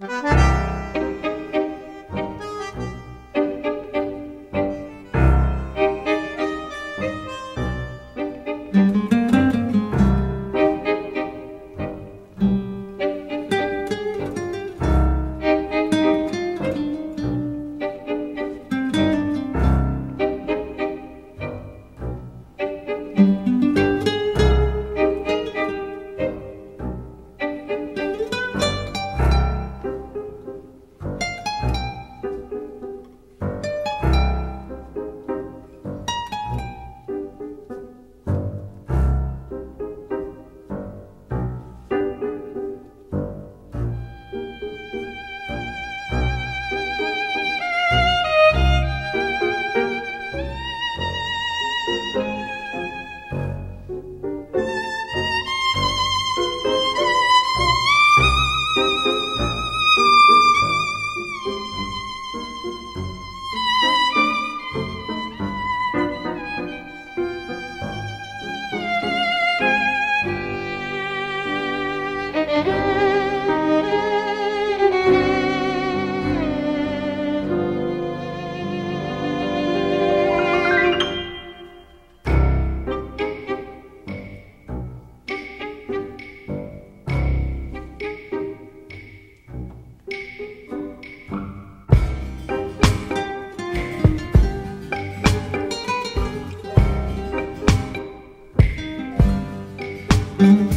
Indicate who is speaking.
Speaker 1: Bye. Mm-hmm.